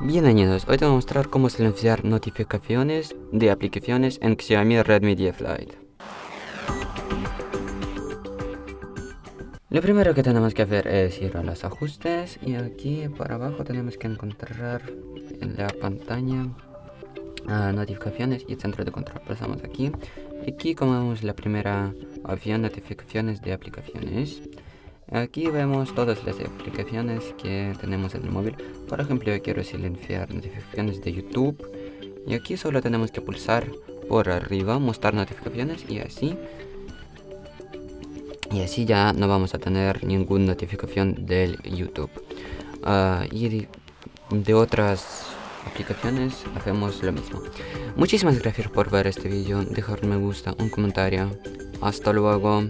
Bienvenidos, hoy te voy a mostrar cómo silenciar notificaciones de aplicaciones en Xiaomi Redmi 10 Lite. Lo primero que tenemos que hacer es ir a los ajustes y aquí por abajo tenemos que encontrar en la pantalla ah, notificaciones y centro de control. Pasamos aquí. Aquí como vemos la primera opción notificaciones de aplicaciones. Aquí vemos todas las aplicaciones que tenemos en el móvil. Por ejemplo, yo quiero silenciar notificaciones de YouTube. Y aquí solo tenemos que pulsar por arriba, mostrar notificaciones y así. Y así ya no vamos a tener ninguna notificación del YouTube. Ah, y de, otras aplicaciones hacemos lo mismo. Muchísimas gracias por ver este vídeo, dejar un me gusta, un comentario. Hasta luego.